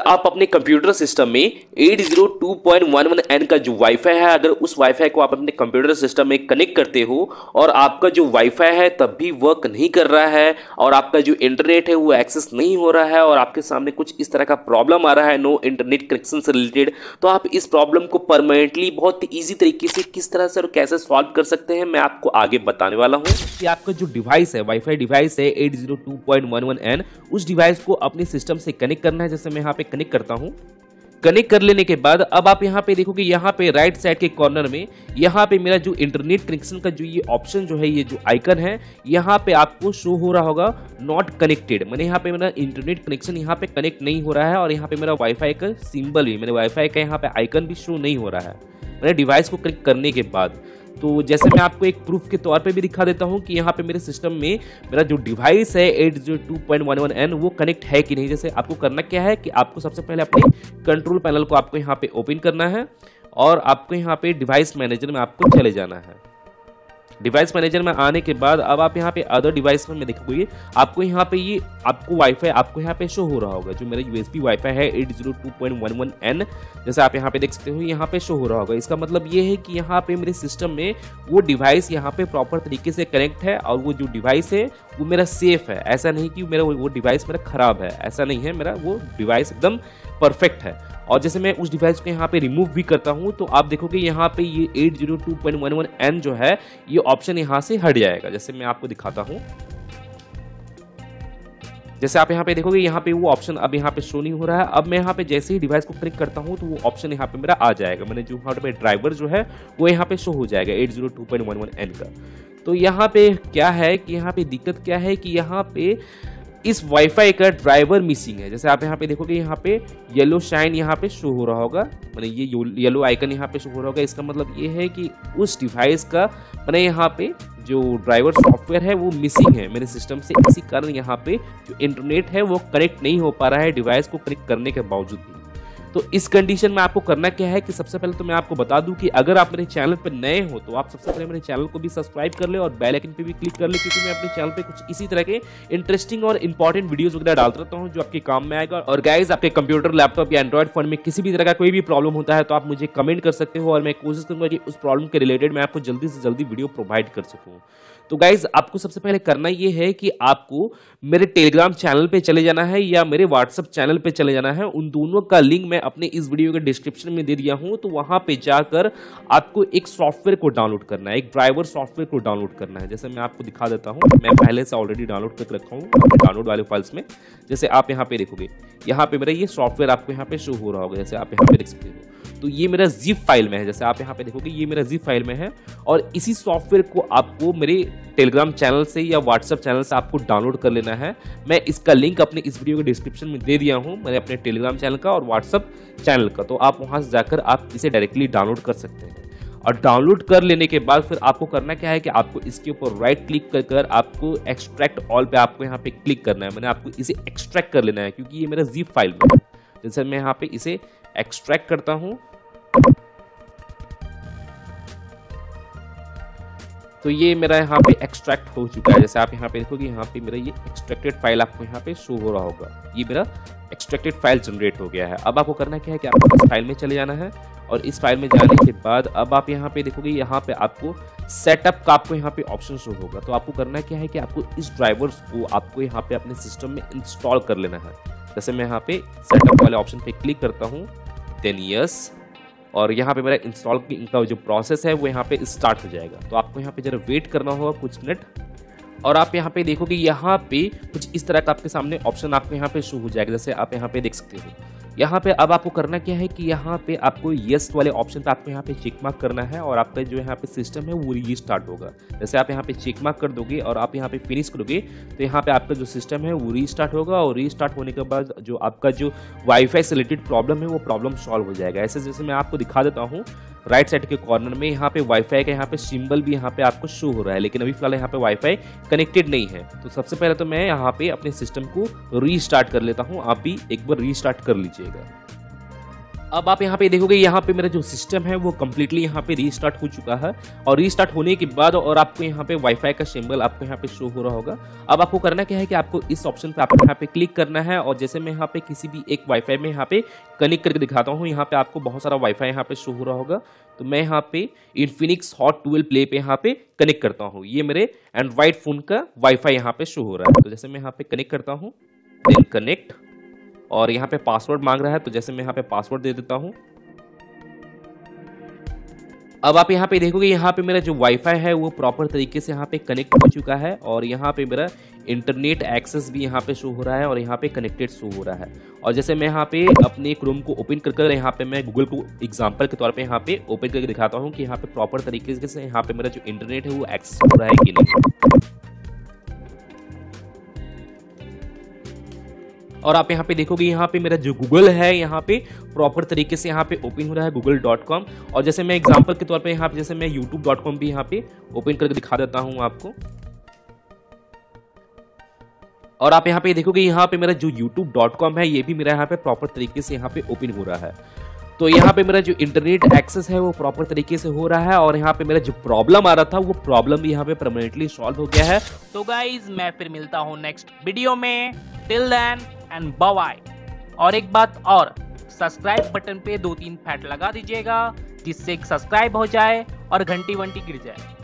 आप अपने computer system में 802.11n का जो वाईफाई है, अगर उस वाईफाई को आप अपने कंप्यूटर सिस्टम में कनेक्ट करते हो और आपका जो वाईफाई है तब भी वर्क नहीं कर रहा है और आपका जो इंटरनेट है वो एक्सेस नहीं हो रहा है और आपके सामने कुछ इस तरह का प्रॉब्लम आ रहा है नो इंटरनेट कनेक्शन से रिलेटेड तो आप इस प्रॉब्लम को परमानेंटली बहुत ईजी तरीके से किस तरह से और कैसे सॉल्व कर सकते हैं, मैं आपको आगे बताने वाला हूँ। कि आपका जो डिवाइस है, वाईफाई डिवाइस है, एट उस डिवाइस को अपने सिस्टम से कनेक्ट करना है, जैसे मैं यहाँ पे पे कनेक्ट करता हूँ। कनेक्ट कर लेने के बाद अब आप यहाँ पे देखोगे, यहाँ पे राइट साइड के कॉर्नर में, यहाँ पे मेरा जो इंटरनेट कनेक्शन का जो ये ऑप्शन जो है, ये जो आइकन है, यहाँ पे आपको शो हो रहा होगा नॉट कनेक्टेड मैंने यहाँ पे मेरा इंटरनेट कनेक्शन यहाँ पे कनेक्ट नहीं हो रहा है और यहाँ पे मेरा वाईफाई का सिंबल भी मेरे वाईफाई का यहाँ पे आइकन भी शो नहीं हो रहा है। मेरे डिवाइस को कनेक्ट करने के बाद तो जैसे मैं आपको एक प्रूफ के तौर पे भी दिखा देता हूँ कि यहाँ पे मेरे सिस्टम में मेरा जो डिवाइस है एट जो two point one one N वो कनेक्ट है कि नहीं? जैसे आपको करना क्या है कि आपको सबसे पहले अपने कंट्रोल पैनल को आपको यहाँ पे ओपन करना है और आपको यहाँ पे डिवाइस मैनेजर में आपको चले जाना है। डिवाइस मैनेजर में आने के बाद अब आप यहाँ पे अदर डिवाइस में देखोगे आपको यहाँ पे ये, आपको वाईफाई आपको यहाँ पे शो हो रहा होगा। जो मेरा यूएसबी वाईफाई है eight zero two point one one N जैसे आप यहाँ पे देख सकते हो यहाँ पे शो हो रहा होगा। इसका मतलब ये है कि यहाँ पे मेरे सिस्टम में वो डिवाइस यहाँ पे प्रॉपर तरीके से कनेक्ट है और वो जो डिवाइस है वो मेरा सेफ़ है। ऐसा नहीं कि मेरा वो डिवाइस मेरा खराब है। ऐसा नहीं है। मेरा वो डिवाइस एकदम परफेक्ट है। और जैसे मैं उस डिवाइस को यहाँ पे रिमूव भी करता हूँ तो आप देखोगे यहाँ पे ये 802.11n जो है, ये ऑप्शन यहाँ से हट जाएगा। जैसे मैं आपको दिखाता हूँ। जैसे आप यहाँ पे देखोगे, यहाँ पे वो ऑप्शन अब यहाँ पे शो नहीं हो रहा है। अब मैं यहाँ पे जैसे ही डिवाइस को क्लिक करता हूँ तो वो ऑप्शन यहाँ पे मेरा आ जाएगा। मैंने जो यहाँ पे ड्राइवर जो है, वो यहाँ पे शो हो जाएगा eight zero two point one one N का। तो यहाँ पे क्या है कि यहाँ पे दिक्कत क्या है कि यहाँ पे इस वाईफाई का ड्राइवर मिसिंग है। जैसे आप यहाँ पे देखोगे, यहाँ पे येलो शाइन यहाँ पे शो हो रहा होगा। मैंने ये येलो आइकन यहाँ पे शो हो रहा होगा। इसका मतलब ये है कि उस डिवाइस का मैंने यहाँ पे जो ड्राइवर सॉफ्टवेयर है, वो मिसिंग है। मेरे सिस्टम से इसी कारण यहाँ पे जो इंटरनेट है, वो कनेक्ट नहीं हो पा रहा है। डिवाइस को कनेक्ट करने के बावजूद भी। तो इस कंडीशन में आपको करना क्या है कि सबसे पहले तो मैं आपको बता दूँ कि अगर आप मेरे चैनल पर नए हो तो आप सबसे पहले मेरे चैनल को भी सब्सक्राइब कर ले और बेल आइकन पे भी क्लिक कर ले, क्योंकि मैं अपने चैनल पे कुछ इसी तरह के इंटरेस्टिंग और इंपॉर्टेंट वीडियोस वगैरह डालता रहता हूँ जो आपके काम में आएगा। और गाइज़ आपके कंप्यूटर लैपटॉप या एंड्रॉइड फ़ोन में किसी भी तरह का कोई भी प्रॉब्लम होता है तो आप मुझे कमेंट कर सकते हो और मैं कोशिश करूँगा कि उस प्रॉब्लम के रिलेटेड मैं आपको जल्दी से जल्दी वीडियो प्रोवाइड कर सकूँ। तो गाइज़ आपको सबसे पहले करना ये है कि आपको मेरे टेलीग्राम चैनल पे चले जाना है या मेरे व्हाट्सएप चैनल पे चले जाना है। उन दोनों का लिंक मैं अपने इस वीडियो के डिस्क्रिप्शन में दे दिया हूँ। तो वहाँ पे जाकर आपको एक सॉफ्टवेयर को डाउनलोड करना है, एक ड्राइवर सॉफ्टवेयर को डाउनलोड करना है। जैसे मैं आपको दिखा देता हूँ, मैं पहले से ऑलरेडी डाउनलोड करके रखा हूँ डाउनलोड वाले फाइल्स में। जैसे आप यहाँ पे देखोगे, यहाँ पे मेरा ये सॉफ्टवेयर आपको यहाँ पे शो हो रहा होगा, जैसे आप यहाँ पे देख सकते हो। तो ये मेरा जिप फ़ाइल में है। जैसे आप यहाँ पे देखोगे, ये मेरा जिप फ़ाइल में है और इसी सॉफ्टवेयर को आपको मेरे टेलीग्राम चैनल से या व्हाट्सएप चैनल से आपको डाउनलोड कर लेना है। मैं इसका लिंक अपने इस वीडियो के डिस्क्रिप्शन में दे दिया हूँ, मैंने अपने टेलीग्राम चैनल का और व्हाट्सअप चैनल का। तो आप वहाँ से जाकर आप इसे डायरेक्टली डाउनलोड कर सकते हैं। और डाउनलोड कर लेने के बाद फिर आपको करना क्या है कि आपको इसके ऊपर राइट क्लिक कर कर आपको एक्सट्रैक्ट ऑल पे आपको यहाँ पे क्लिक करना है। मैंने आपको इसे एक्सट्रैक्ट कर लेना है, क्योंकि ये मेरा जीप फ़ाइल में जैसे मैं यहाँ पे इसे एक्सट्रैक्ट करता हूँ। तो ये मेरा यहाँ पे एक्सट्रैक्ट हो चुका है। जैसे आप यहाँ पे देखोगे, यहाँ पे मेरा ये एक्सट्रैक्टेड फ़ाइल आपको यहाँ पे शो हो रहा होगा। ये मेरा एक्सट्रैक्टेड फ़ाइल जनरेट हो गया है। अब आपको करना क्या है कि आपको इस फ़ाइल में चले जाना है और इस फ़ाइल में जाने के बाद अब आप यहाँ पे देखोगे, यहाँ पे आपको सेटअप का आपको यहाँ पे ऑप्शन शो होगा। तो आपको करना क्या है कि आपको इस ड्राइवर्स को आपको यहाँ पे अपने सिस्टम में इंस्टॉल कर लेना है। जैसे मैं यहाँ पे सेटअप वाले ऑप्शन पे क्लिक करता हूँ देन यस और यहाँ पे मेरा इंस्टॉल का जो प्रोसेस है, वो यहाँ पे स्टार्ट हो जाएगा। तो आपको यहाँ पे जरा वेट करना होगा कुछ मिनट और आप यहाँ पे देखोगे, यहाँ पे कुछ इस तरह का आपके सामने ऑप्शन आपको यहाँ पे शो हो जाएगा, जैसे आप यहाँ पे देख सकते हो। यहाँ पे अब आपको करना क्या है कि यहाँ पे आपको येस वाले ऑप्शन पे आपको यहाँ पे चेक मार्क करना है और आपका जो यहाँ पे सिस्टम है वो रीस्टार्ट होगा। जैसे आप यहाँ पे चेक मार्क कर दोगे और आप यहाँ पे फिनिश करोगे तो यहाँ पे आपका जो सिस्टम है वो रीस्टार्ट होगा और रीस्टार्ट होने के बाद जो आपका जो वाईफाई से रिलेटेड प्रॉब्लम है वो प्रॉब्लम सॉल्व हो जाएगा। ऐसे जैसे मैं आपको दिखा देता हूँ राइट साइड के कॉर्नर में यहाँ पे वाईफाई का यहाँ पे सिंबल भी यहाँ पे आपको शो हो रहा है, लेकिन अभी फ़िलहाल यहाँ पे वाईफाई कनेक्टेड नहीं है। तो सबसे पहले तो मैं यहाँ पे अपने सिस्टम को रीस्टार्ट कर लेता हूँ। आप भी एक बार रीस्टार्ट कर लीजिएगा। अब आप यहाँ पे देखोगे यहाँ पे मेरा जो सिस्टम है वो कम्प्लीटली यहाँ पे रीस्टार्ट हो चुका है और रीस्टार्ट होने के बाद और आपको यहाँ पे वाईफाई का सिंबल आपको यहाँ पे शो हो रहा होगा अब आपको करना क्या है कि आपको इस ऑप्शन पे आपको यहाँ पे क्लिक करना है और जैसे मैं यहाँ पे किसी भी एक वाईफाई में यहाँ पे कनेक्ट करके दिखाता हूँ यहाँ पे आपको बहुत सारा वाईफाई यहाँ पे शो हो रहा होगा तो मैं यहाँ पे इन्फिनिक्स हॉट ट्वेल्व प्ले पे यहाँ पे कनेक्ट करता हूँ ये मेरे एंड्रॉइड फ़ोन का वाईफाई यहाँ पे शो हो रहा है तो जैसे मैं यहाँ पे कनेक्ट करता हूँ कनेक्ट और यहाँ पे पासवर्ड मांग रहा है तो जैसे मैं यहाँ पे पासवर्ड दे देता हूँ अब आप यहाँ पे देखोगे यहाँ पे मेरा जो वाईफाई है वो प्रॉपर तरीके से यहाँ पे कनेक्ट हो चुका है और यहाँ पे मेरा इंटरनेट एक्सेस भी यहाँ पे शो हो रहा है और यहाँ पे कनेक्टेड शो हो रहा है और जैसे मैं यहाँ पे अपने क्रोम को ओपन कर कर यहाँ पे मैं गूगल को एग्जांपल के तौर पे यहाँ पे ओपन करके दिखाता हूँ कि यहाँ पे प्रॉपर तरीके से यहाँ पे मेरा जो इंटरनेट है वो एक्सेस हो रहा है कि नहीं और आप यहाँ पे देखोगे यहाँ पे मेरा जो गूगल है यहाँ पे प्रॉपर तरीके से यहाँ पे ओपन हो रहा है गूगल डॉट कॉम और जैसे मैं एग्ज़ाम्पल के तौर पे यहाँ पे जैसे मैं यूट्यूब डॉट कॉम भी यहाँ पे ओपन करके दिखा देता हूँ आपको और आप यहाँ पे देखोगे यहाँ पे मेरा जो कॉम है ये भी मेरा यहाँ पे प्रॉपर तरीके से यहाँ पे ओपन हो रहा है तो यहाँ पे मेरा जो इंटरनेट एक्सेस है वो प्रॉपर तरीके से हो रहा है और यहाँ पे मेरा जो प्रॉब्लम आ रहा था वो प्रॉब्लम भी यहाँ पे परमानेंटली सॉल्व हो गया है तो गाइज़ मैं फिर मिलता हूँ नेक्स्ट वीडियो में टिल देन एंड बाय और एक बात और सब्सक्राइब बटन पे दो तीन फैट लगा दीजिएगा, जिससे सब्सक्राइब हो जाए और घंटी वंटी गिर जाए।